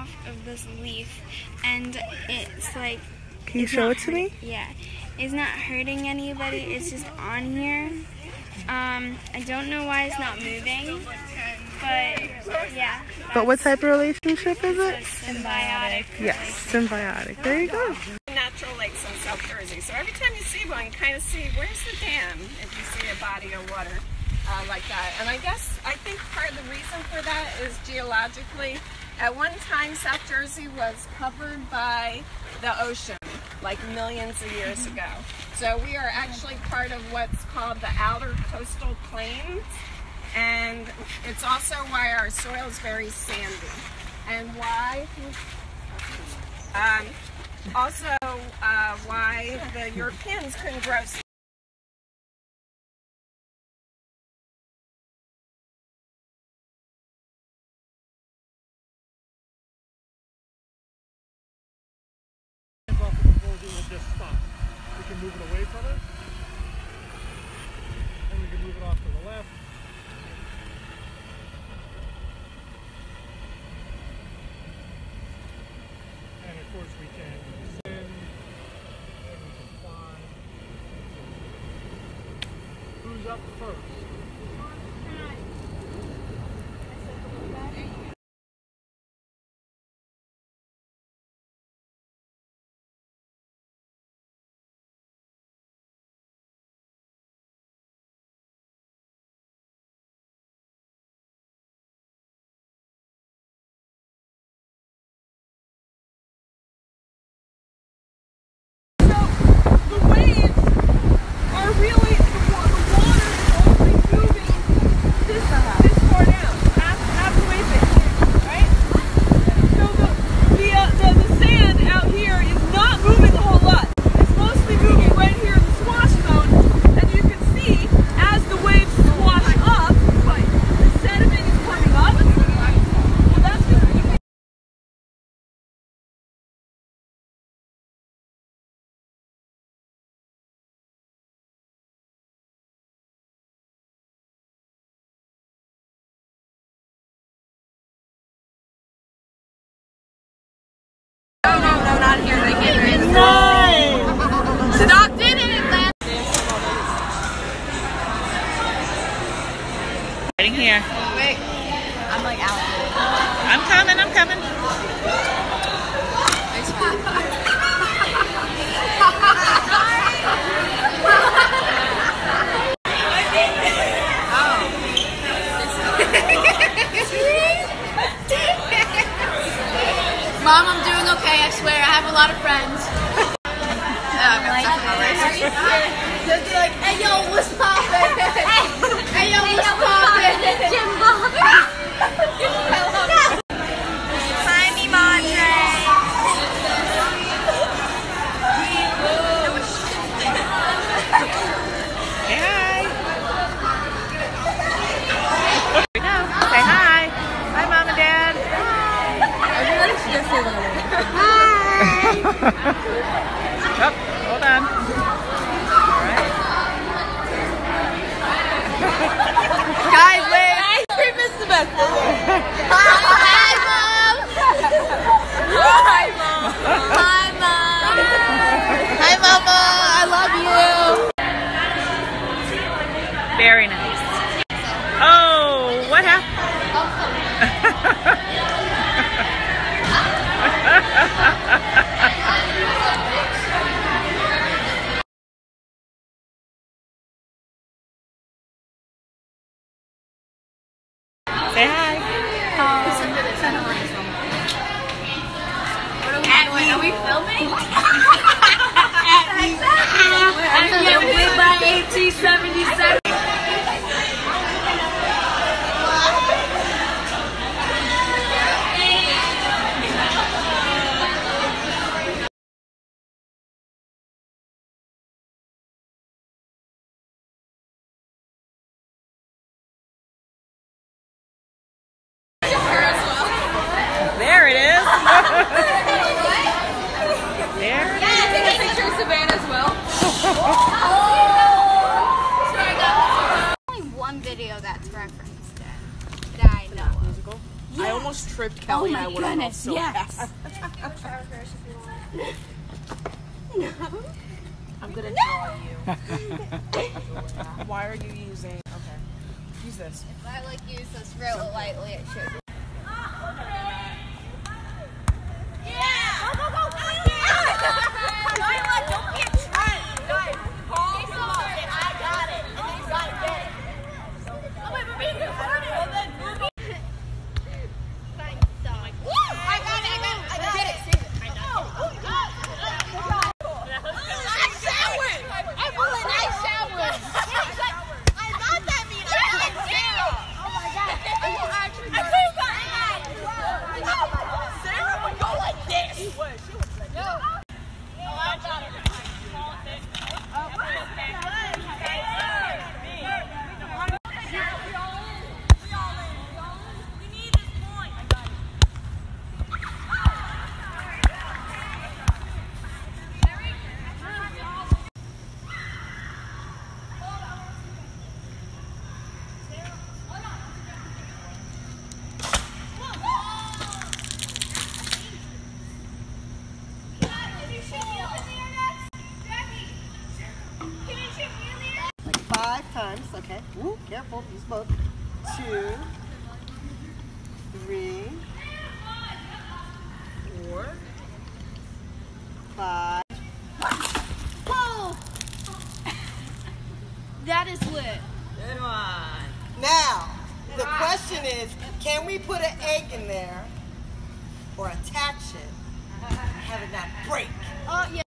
off of this leaf, and it's like. Can you show it to me? Yeah, it's not hurting anybody. It's just on here. Um, I don't know why it's not moving, but yeah. But what type of relationship is it? Symbiotic. Yes, symbiotic. There you go. natural lakes in South Jersey. So every time you see one, you kind of see where's the dam if you see a body of water uh, like that. And I guess I think part of the reason for that is geologically. At one time, South Jersey was covered by the ocean, like millions of years ago. So we are actually part of what's called the outer coastal plains. And it's also why our soil is very sandy. And why um, also, uh, why the Europeans couldn't grow. s- off the proposal will just stop. We can move it away from it. And we can move it off to the left. And of course we can descend. And we can climb. Who's up first? The waves are really the, wa- the water is only moving this this far down, half half the way there, right? So the the, uh, the the sand out here is not moving a whole lot. It's mostly moving right here in the swash zone, and you can see as the waves swash up, the sediment is coming up. Well, that's just No, no, no, not here. They Stop did it, Atlanta. Waiting here. Wait, I'm like out. I'm coming, I'm coming. Oh. Mom, I'm doing okay. I swear. I have a lot of friends. Up, hold on. All right. Guys, wait. Ice cream is the best. Hi, Mom. Hi, Mom. Hi, Mom. Hi, Mama. I love you. Very nice. Say hi. Are we filming? I'm getting win by 1877. There it is. there. Take a picture of Savannah as well. Only one video that's referenced that I know of. I almost tripped Kelly Oh my and I would goodness, so yes. fast. I'm gonna draw you. Why are you using? Okay, use this. If I like use this real lightly, it should. Like Ooh, careful. Use both. Two. Three. Four. Five. That is lit. Good one. Now, the question is, can we put an egg in there or attach it, have it not break? Oh yeah.